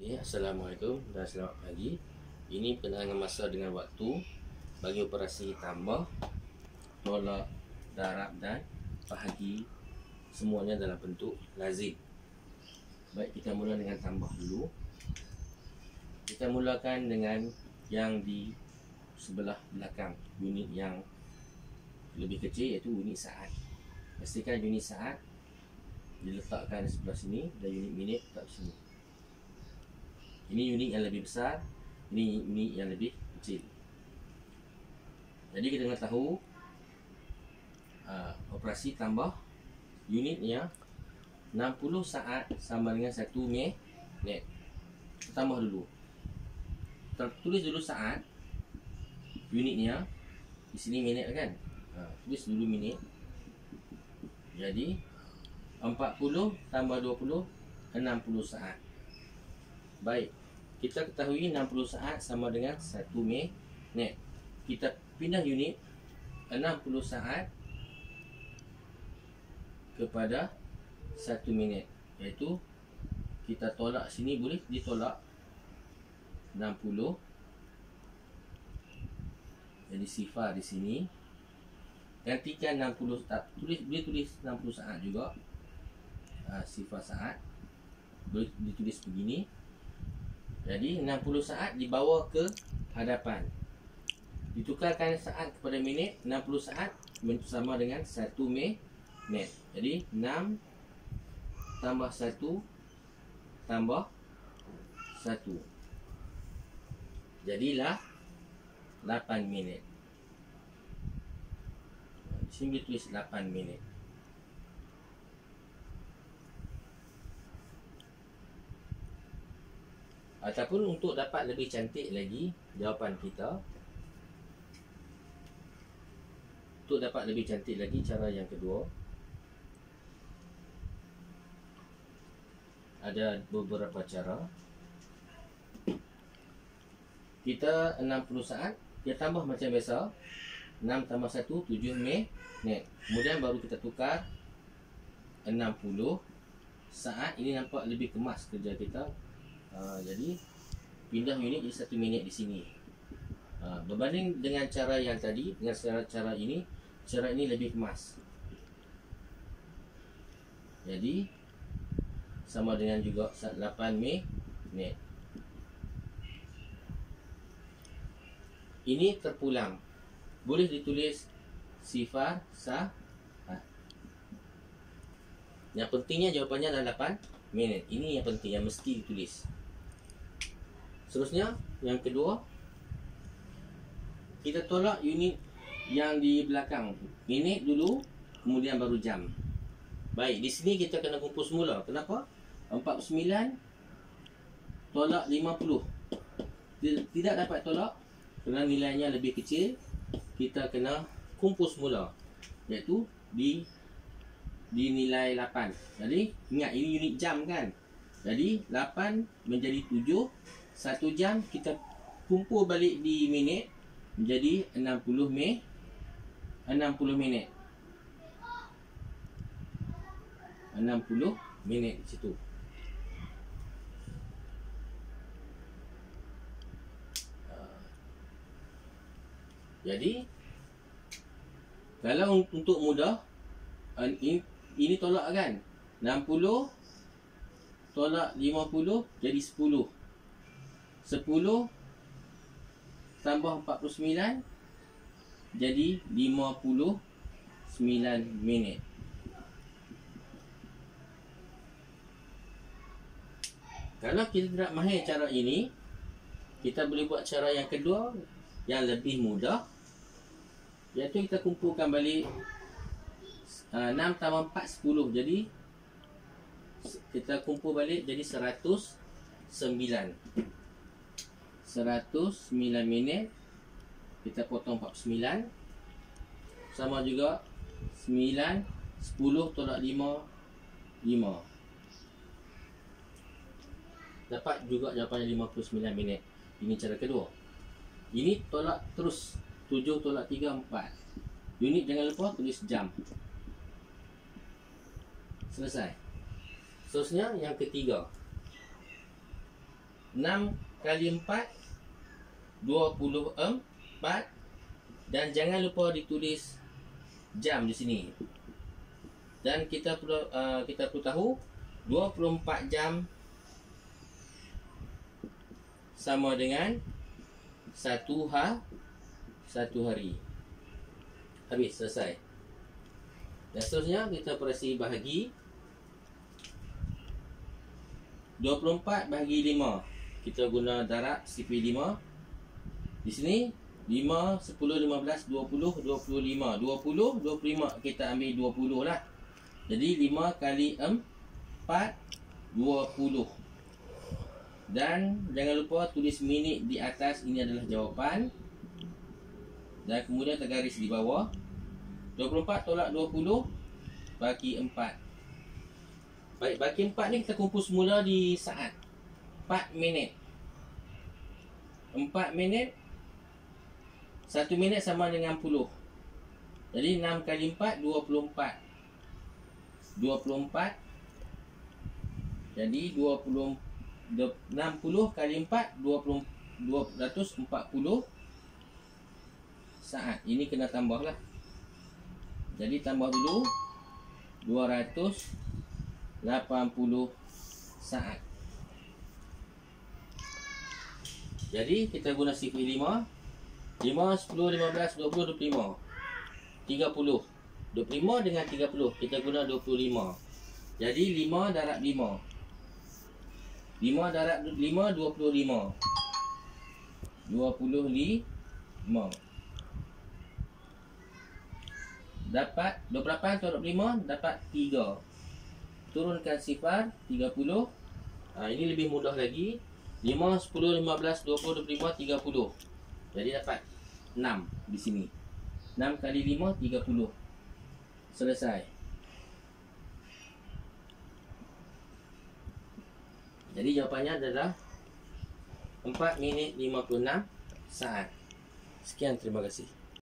Okay, Assalamualaikum dan selamat pagi. Ini penerangan masa dengan waktu Bagi operasi tambah Tolak, darab dan bahagi Semuanya dalam bentuk lazim. Baik, kita mula dengan tambah dulu. Kita mulakan dengan yang di sebelah belakang Unit yang lebih kecil iaitu unit saat. Pastikan unit saat diletakkan sebelah sini dan unit minit di sini ini unit yang lebih besar Ini unit yang lebih kecil. Jadi kita kena tahu uh, Operasi tambah Unitnya 60 saat sama dengan 1 minit tambah dulu. Tulis dulu saat Unitnya. Di sini minit kan? Uh, Tulis dulu minit. Jadi 40 tambah 20 60 saat. Baik kita ketahui 60 saat sama dengan 1 minit. Kita pindah unit 60 saat kepada 1 minit. Iaitu kita tolak sini boleh ditolak 60 jadi sifar di sini. Gantikan 60 tak tulis boleh tulis 60 saat juga. Uh, sifar saat. Boleh ditulis begini jadi 60 saat dibawa ke hadapan. Ditukarkan saat kepada minit 60 saat sama dengan 1 minit. Jadi 6 tambah 1 tambah 1. Jadilah 8 minit. Di sini tulis 8 minit. Ataupun untuk dapat lebih cantik lagi jawapan kita. Untuk dapat lebih cantik lagi cara yang kedua. Ada beberapa cara. Kita 60 saat Kita tambah macam biasa. 6 tambah 1, 7 Mei Net. Kemudian baru kita tukar 60 saat. Ini nampak lebih kemas kerja kita Ha, jadi pindah unit jadi satu minit di sini. Ha, berbanding dengan cara yang tadi dengan cara cara ini, cara ini lebih kemas. Jadi sama dengan juga 8 Mei minit. Ini terpulang. Boleh ditulis sifar sah. Ha. Yang pentingnya jawapannya adalah 8 minit. Ini yang penting yang mesti ditulis. Seterusnya yang kedua kita tolak unit yang di belakang. Minit dulu kemudian baru jam. Baik, di sini kita kena kumpul semula. Kenapa? 49 tolak 50. Tidak dapat tolak kerana nilainya lebih kecil. Kita kena kumpul semula. Iaitu di di nilai 8. Jadi ingat ini unit jam kan? Jadi 8 menjadi 7 satu jam kita kumpul balik di minit menjadi 60 minit 60 minit. 60 minit situ. Jadi kalau untuk mudah ini tolak kan? 60 tolak 50 jadi 10 10 tambah 49 jadi 59 minit. Kalau kita tidak mahir cara ini, kita boleh buat cara yang kedua yang lebih mudah. Iaitu kita kumpulkan balik uh, 6 tambah 4 10 jadi kita kumpul balik jadi 109 109 minit. Kita potong 49 sama juga 9 10 tolak 5 5 dapat juga jawapannya 59 minit. Ini cara kedua. Ini tolak terus. 7 tolak 3 4 unit jangan lupa tulis jam selesai. Seterusnya yang ketiga. 6 kali 4 24 dan jangan lupa ditulis jam di sini. Dan kita perlu uh, kita perlu tahu 24 jam sama dengan satu ha satu hari. Habis selesai. Dan seterusnya kita operasi bahagi 24 bahagi 5 Kita guna darab CP5 Di sini 5, 10, 15, 20, 25 20, 25 kita ambil 20 lah. Jadi 5 kali 4 20 Dan jangan lupa tulis minit di atas Ini adalah jawapan. Dan kemudian tergaris di bawah. 24 tolak 20 Bagi 4 Baik, bagi empat ni kita kumpul semula di saat. 4 minit. 4 minit 1 minit sama dengan 10 Jadi 6 kali 4, 24 24 Jadi 20 60 kali 4 20 240 saat Ini kena tambah lah. Jadi tambah dulu 200 80 saat. Jadi kita guna CV 5 5, 10, 15, 20, 25 30 25 dengan 30 Kita guna 25 Jadi 5 darab 5 5 darab 5 25 25 Dapat 28 darab 5 Dapat 3 turunkan sifar 30 ha, ini lebih mudah lagi. 5, 10, 15, 20, 25, 30 jadi dapat 6 di sini. 6 kali 5, 30 selesai. Jadi jawapannya adalah 4 minit 56 saat. Sekian terima kasih